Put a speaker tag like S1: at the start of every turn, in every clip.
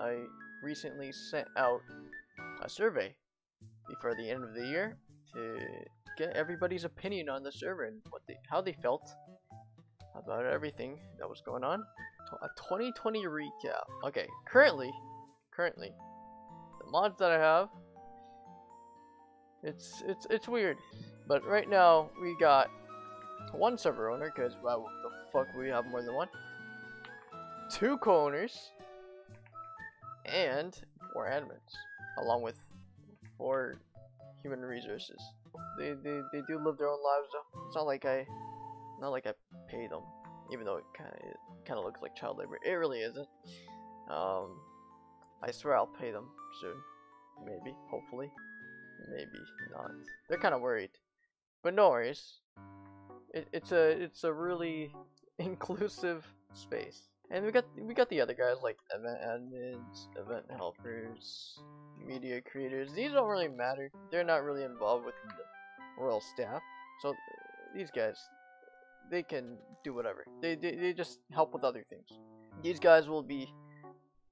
S1: I recently sent out a survey before the end of the year to get everybody's opinion on the server and what they, how they felt about everything that was going on. A 2020 recap. Okay, currently, currently, the mods that I have, it's it's it's weird, but right now we got one server owner because why the fuck we have more than one? Two co-owners and four admins, along with four human resources. They, they, they do live their own lives though. It's not like I, not like I pay them, even though it kind of kind of looks like child labor. It really isn't. Um, I swear I'll pay them soon. Maybe, hopefully, maybe not. They're kind of worried, but no worries. It, it's a it's a really inclusive space. And we got we got the other guys like event admins, event helpers, media creators. These don't really matter. They're not really involved with the royal staff. So these guys, they can do whatever. They, they they just help with other things. These guys will be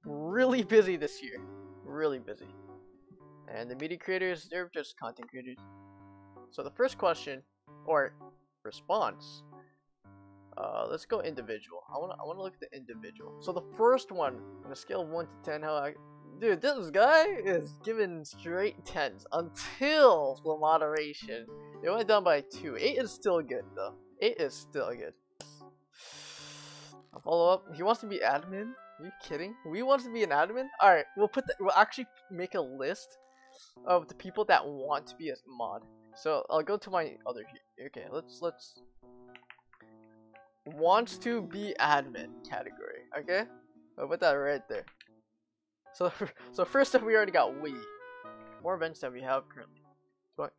S1: really busy this year. Really busy. And the media creators, they're just content creators. So the first question or response uh, let's go individual. I wanna I wanna look at the individual. So the first one on a scale of one to ten, how I dude, this guy is given straight tens until the moderation. It went down by two. Eight is still good though. Eight is still good. I'll follow up. He wants to be admin. Are you kidding? We want to be an admin? Alright, we'll put that we'll actually make a list of the people that want to be a mod. So I'll go to my other okay, let's let's wants to be admin category. Okay, I'll put that right there. So, so first up, we already got we. More events that we have currently. What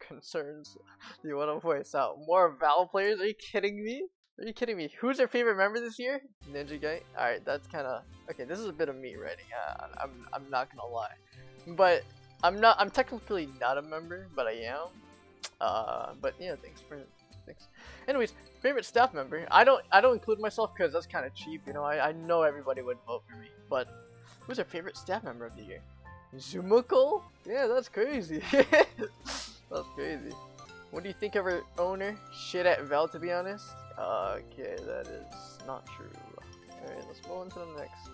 S1: concerns do you want to voice out? More Val players? Are you kidding me? Are you kidding me? Who's your favorite member this year? Ninja Guy. All right, that's kind of okay. This is a bit of me writing. Uh, I'm I'm not gonna lie, but I'm not. I'm technically not a member, but I am. Uh, but yeah, thanks for Anyways, favorite staff member. I don't I don't include myself because that's kind of cheap. You know, I, I know everybody would vote for me. But who's your favorite staff member of the year? Zumako? Yeah, that's crazy. that's crazy. What do you think of our owner? Shit at Val, to be honest. Okay, that is not true. Alright, let's move on to the next.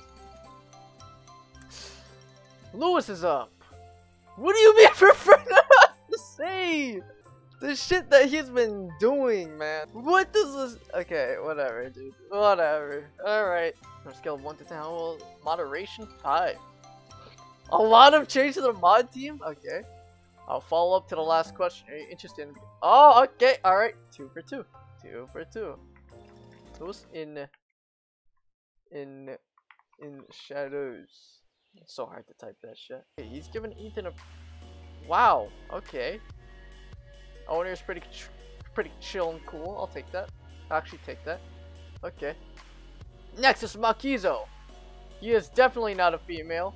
S1: Lewis is up. What do you mean for? Shit that he's been doing, man. What does this? Okay, whatever, dude. Whatever. All right. A scale one to ten, well, moderation five. A lot of change to the mod team. Okay. I'll follow up to the last question. Eh, Are you interested in? Oh, okay. All right. Two for two. Two for two. Who's in? In, in shadows. It's so hard to type that shit. Okay, he's giving Ethan a. Wow. Okay. Owner is pretty, pretty chill and cool. I'll take that. I'll actually take that. Okay. Next is Makizo. He is definitely not a female.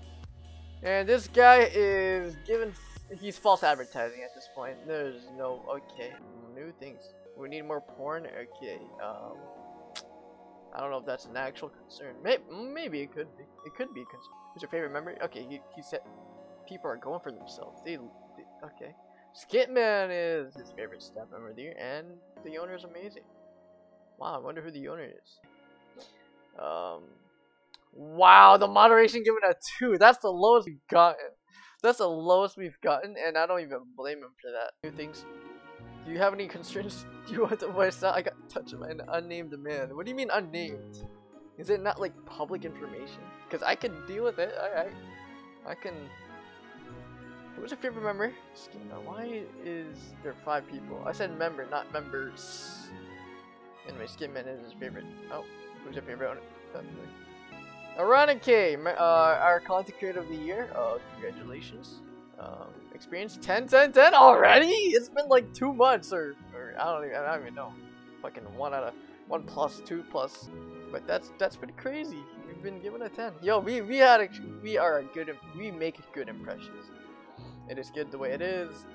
S1: And this guy is given, he's false advertising at this point. There's no, okay. New things. We need more porn? Okay. Um, I don't know if that's an actual concern. Maybe, maybe it could be. It could be a concern. Who's your favorite memory? Okay, he, he said people are going for themselves. They, they okay. Skitman is his favorite staff member the and the owner is amazing. Wow, I wonder who the owner is. Um, wow, the moderation given a 2. That's the lowest we've gotten. That's the lowest we've gotten, and I don't even blame him for that. New things. Do you have any concerns? Do you want to voice out? I got touched by an unnamed man. What do you mean unnamed? Is it not like public information? Because I can deal with it. I, I, I can Who's your favorite member? Schema. Why is there five people? I said member, not members. Anyway, Skitman is his favorite. Oh, who's your favorite owner? Aranike, uh, our content creator of the year. Oh, congratulations. Um, experience 10, 10, 10 already? It's been like two months, or, or I don't even, I don't even know. Fucking one out of one plus, two plus. But that's that's pretty crazy. We've been given a 10. Yo, we we had a, we are a good we make good impressions. It is good the way it is.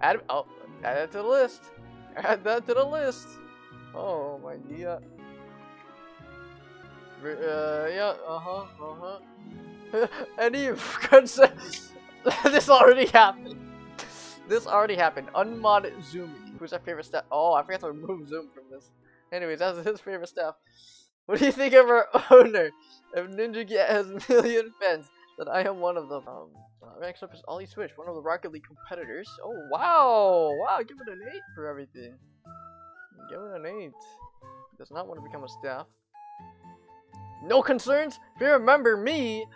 S1: Add oh, add that to the list. Add that to the list. Oh my god. Uh, yeah, uh huh, uh huh. Any concern? this already happened. This already happened. Unmod Zoom. Who's our favorite staff? Oh, I forgot to remove Zoom from this. Anyways, that's his favorite staff. What do you think of our owner? If Ninjagite has a million fans, then I am one of them. Um, uh, next up is Ollie Switch, one of the Rocket League competitors. Oh, wow! Wow, give it an 8 for everything. Give it an 8. Does not want to become a staff. No concerns? If you remember me,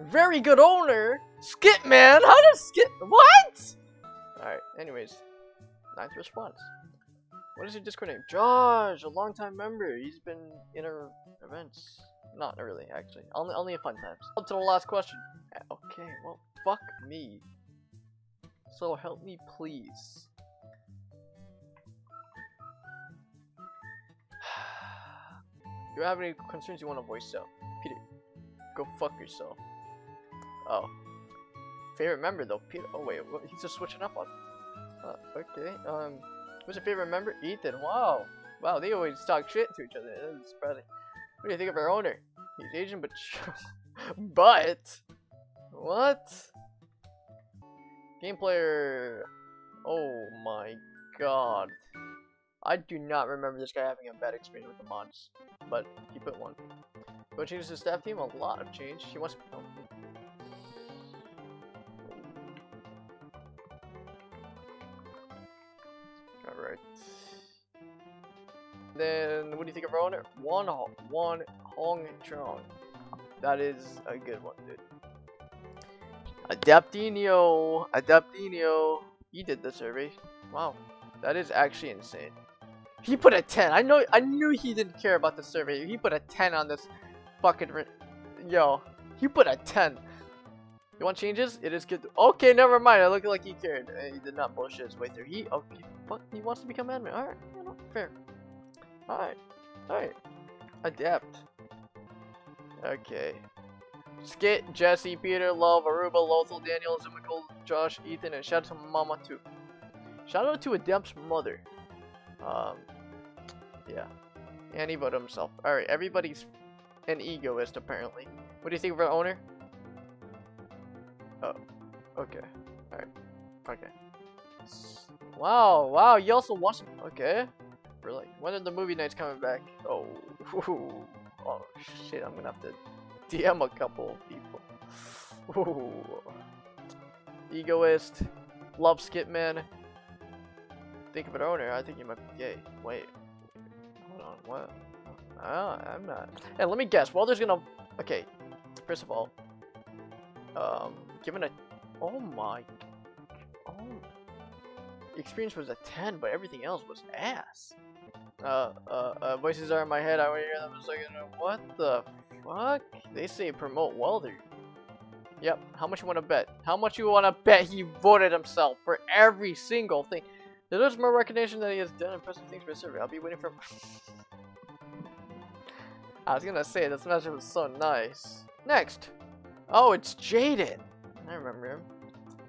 S1: very good owner, Skitman. How does Skit? What? All right. Anyways, ninth response. What is your Discord name? Josh, a longtime member. He's been in our events. Not really, actually. Only, only in fun times. Up to the last question. Uh, okay, well, fuck me. So help me, please. You have any concerns you want to voice so? Peter, go fuck yourself. Oh. Favorite member though, Peter. Oh wait, he's just switching up on. Uh, okay. Um, who's your favorite member? Ethan. Wow. Wow, they always talk shit to each other. That's surprising. What do you think of our owner? He's Asian, but but what? Game player. Oh my god. I do not remember this guy having a bad experience with the mods, but he put one. What changes his staff team? A lot of change. He wants to. Oh. Then, what do you think of owner? One, one Hong Chong. That is a good one, dude. Adaptinio, Adaptinio. He did the survey. Wow, that is actually insane. He put a 10. I know. I knew he didn't care about the survey. He put a 10 on this fucking. Yo, he put a 10. You want changes? It is good. okay, never mind. I look like he cared. He did not bullshit his way through. He oh, okay. What? He wants to become admin. All right, fair. All right, all right. Adept. Okay. Skit, Jesse, Peter, Love, Aruba, Lothal, Daniel, Zimical, Josh, Ethan, and shout out to Mama too. Shout out to Adept's mother. Um, yeah. And he voted himself. Alright, everybody's an egoist apparently. What do you think of our owner? Oh, okay. Alright. Okay. Wow, wow, you also watched Okay. When are the movie nights coming back? Oh, oh shit, I'm gonna have to DM a couple people. Ooh. Egoist, love Skitman. Think of an owner, I think you might be gay. Wait, hold on, what? Oh, I'm not. Hey, let me guess. Well, there's gonna. Okay, first of all, um, given a. Oh my. Oh. Experience was a 10, but everything else was ass. Uh, uh, uh, voices are in my head. I want to hear them a second. What the fuck? They say promote welder. Yep. How much you want to bet? How much you want to bet he voted himself for every single thing? There's more recognition that he has done impressive things for the survey. I'll be waiting for. I was gonna say this message was so nice. Next. Oh, it's Jaden. I remember him.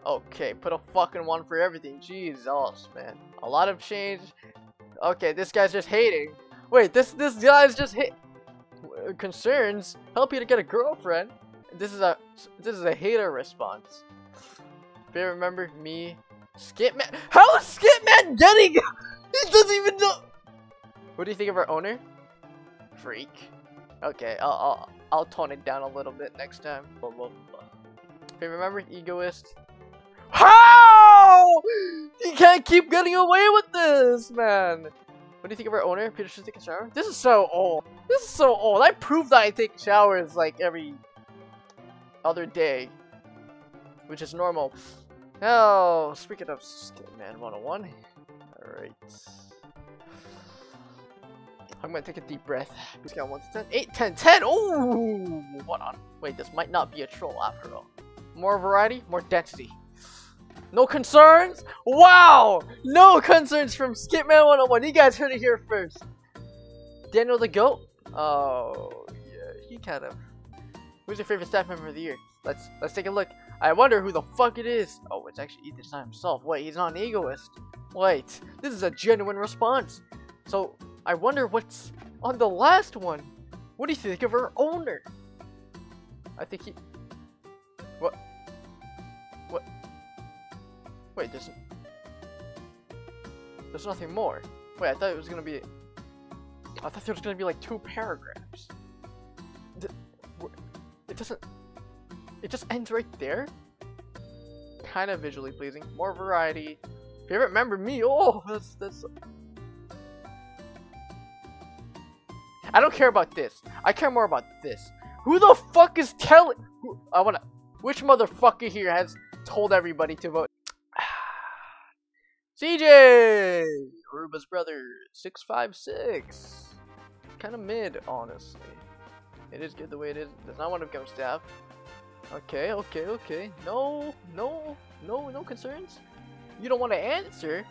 S1: Okay, put a fucking one for everything. Jesus, man. A lot of change. Okay, this guy's just hating. Wait, this this guy's just hit concerns. Help you to get a girlfriend. This is a this is a hater response. You remember me, Skitman. How is Skitman getting? he doesn't even know. What do you think of our owner? Freak. Okay, I'll I'll, I'll tone it down a little bit next time. Blah, blah, If you remember, egoist. How? He can't keep getting away with this, man. What do you think of our owner? Peter should take a shower? This is so old. This is so old. I proved that I take showers like every other day. Which is normal. Oh, speaking of Man 101. Alright. I'm gonna take a deep breath. Got 1 to 10. 8, 10, 10! Ooh! What on? Wait, this might not be a troll after all. More variety, more density. No concerns? Wow! No concerns from Skitman 101. You guys heard it here first. Daniel the Goat? Oh, yeah, he kind of... Who's your favorite staff member of the year? Let's let's take a look. I wonder who the fuck it is. Oh, it's actually Ethan Stein himself. Wait, he's not an egoist. Wait, this is a genuine response. So, I wonder what's on the last one. What do you think of her owner? I think he... What? Wait, there's... There's nothing more. Wait, I thought it was gonna be... I thought there was gonna be like two paragraphs. It doesn't... It just ends right there? Kind of visually pleasing. More variety. Favorite member, me. Oh, that's... that's... I don't care about this. I care more about this. Who the fuck is telling... I wanna... Which motherfucker here has told everybody to vote? CJ! Aruba's brother, 656. Kind of mid, honestly. It is good the way it is. Does not want to become staff. Okay, okay, okay. No, no, no, no concerns. You don't want to answer.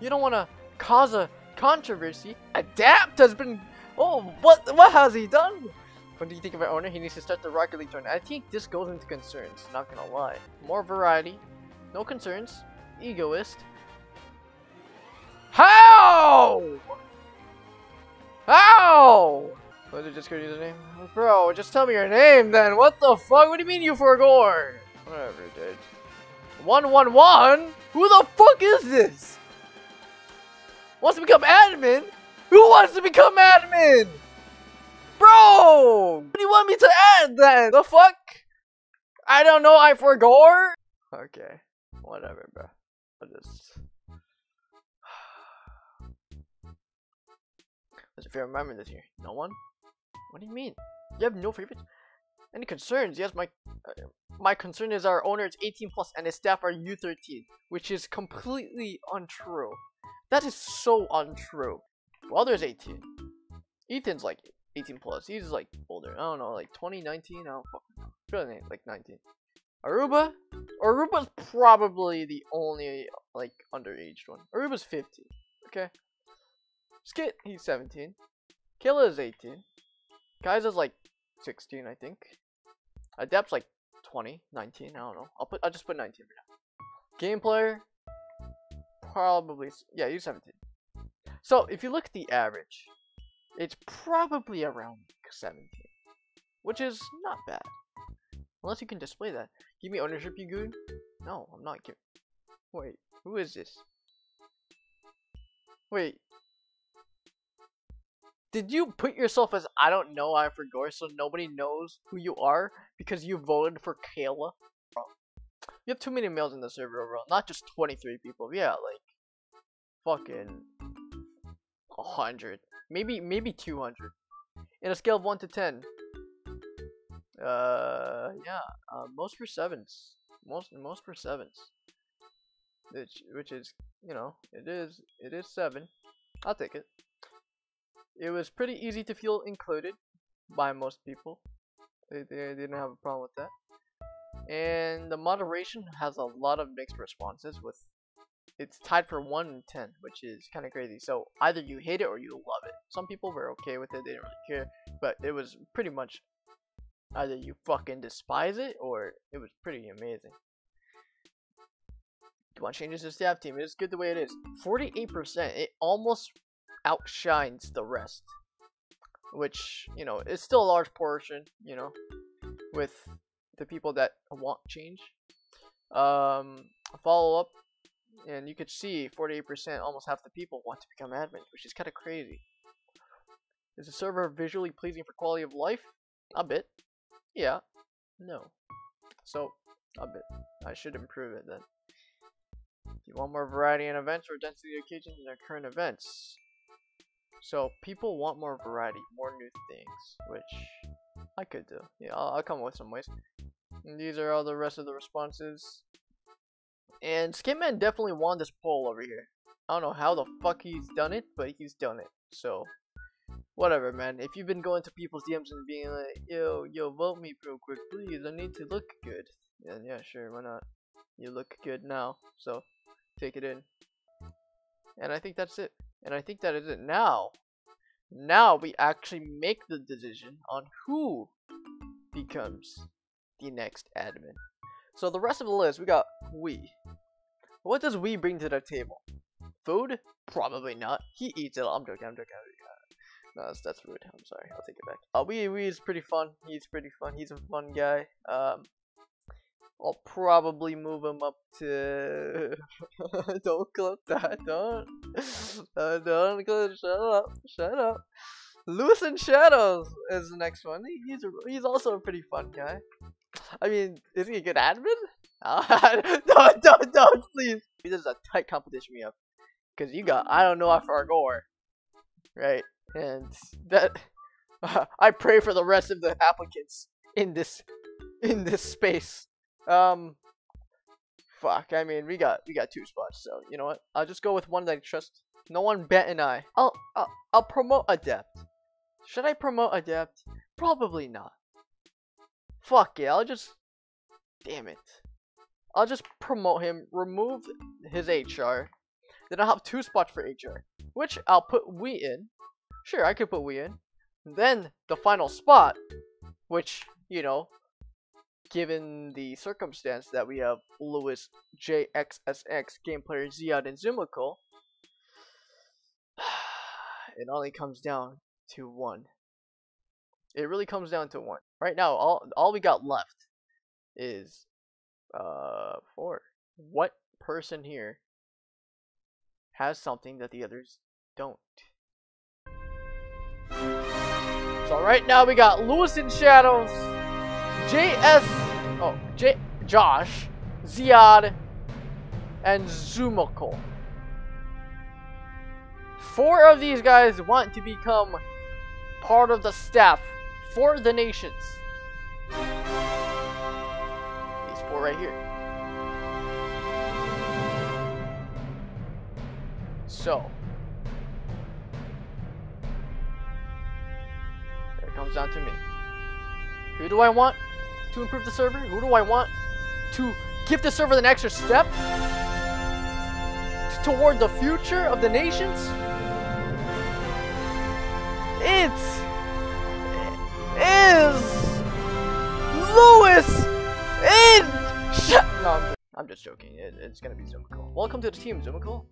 S1: You don't want to cause a controversy. Adapt has been. Oh, what? What has he done? What do you think of our owner? He needs to start the Rocket League tournament. I think this goes into concerns. Not gonna lie. More variety. No concerns. Egoist. How? How? Was it just gonna use name? Bro, just tell me your name then. What the fuck? What do you mean you forgot? Whatever, dude. 111? Who the fuck is this? Wants to become admin? Who wants to become admin? Bro! What do you want me to add then? The fuck? I don't know, I forgot? Okay, whatever, bro. I'll just... What's your favorite member this year? No one? What do you mean? You have no favorites? Any concerns? Yes, my uh, my concern is our owner is 18 plus and his staff are U13, which is completely untrue. That is so untrue. Well, there's 18. Ethan's like 18 plus. He's like older. I don't know, like 20, 19. I don't fucking Really, like 19. Aruba? Aruba's probably the only like underaged one. Aruba's 15. Okay. Skit, he's 17. Killa is 18. Guys is like 16, I think. Adept's like 20, 19, I don't know. I'll put I'll just put 19 for now. Game player probably yeah, he's 17. So if you look at the average, it's probably around 17. Which is not bad. Unless you can display that. Give me ownership, you good? No, I'm not giving. Wait, who is this? Wait, did you put yourself as I don't know I forgot so nobody knows who you are because you voted for Kayla? You have too many males in the server overall. Not just 23 people. Yeah, like fucking 100. Maybe maybe 200. In a scale of 1 to 10. Uh yeah, uh, most for 7s. Most most for 7s. Which which is, you know, it is it is 7. I'll take it. It was pretty easy to feel included by most people. They, they didn't have a problem with that. And the moderation has a lot of mixed responses with it's tied for 1 in 10, which is kind of crazy. So either you hate it or you love it. Some people were okay with it, they didn't really care, but it was pretty much either you fucking despise it or it was pretty amazing. Do you want changes to staff team? It is good the way it is. 48%. It almost outshines the rest. Which, you know, is still a large portion, you know, with the people that want change. Um, follow up, and you could see 48%, almost half the people want to become admins, which is kind of crazy. Is the server visually pleasing for quality of life? A bit. Yeah. No. So, a bit. I should improve it then. Do you want more variety in events or density of occasions in our current events? So people want more variety, more new things, which I could do. Yeah, I'll, I'll come with some ways. And these are all the rest of the responses. And Skitman definitely won this poll over here. I don't know how the fuck he's done it, but he's done it. So, whatever, man. If you've been going to people's DMs and being like, yo, yo, vote me real quick, please. I need to look good. Then yeah, sure, why not? You look good now, so take it in. And I think that's it. And I think that is it now. Now we actually make the decision on who becomes the next admin. So the rest of the list, we got we. What does we bring to the table? Food? Probably not. He eats it. I'm joking. I'm joking. I'm joking. No, that's, that's rude. I'm sorry. I'll take it back. Uh, we we is pretty fun. He's pretty fun. He's a fun guy. Um, I'll probably move him up to. don't clip that. Don't. Uh, don't clip. Shut up. Shut up. In Shadows is the next one. He's he's also a pretty fun guy. I mean, is he a good admin? Don't, don't, don't, please. This is a tight competition we have. Because you got, I don't know if our gore. Right? And that, I pray for the rest of the applicants in this, in this space. Um, fuck, I mean, we got, we got two spots, so, you know what? I'll just go with one that I trust. No one bet an eye. I'll, I'll, I'll promote Adept. Should I promote Adept? Probably not. Fuck it, I'll just... Damn it. I'll just promote him, remove his HR. Then I'll have two spots for HR. Which I'll put we in. Sure, I could put we in. Then, the final spot, which, you know, given the circumstance that we have Lewis JXSX, game player Ziad, and Zumical, it only comes down to one. It really comes down to one. Right now, all all we got left is uh four. What person here has something that the others don't? So right now we got Lewis in Shadows, JS, oh J, Josh, Ziad, and Zumako. Four of these guys want to become part of the staff for the nations. These four right here. So, it comes down to me. Who do I want to improve the server? Who do I want to give the server the extra step toward the future of the nations? It is Lewis in. No, I'm just, I'm just joking. It, it's gonna be Zumical. Welcome to the team, Zumical.